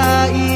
I.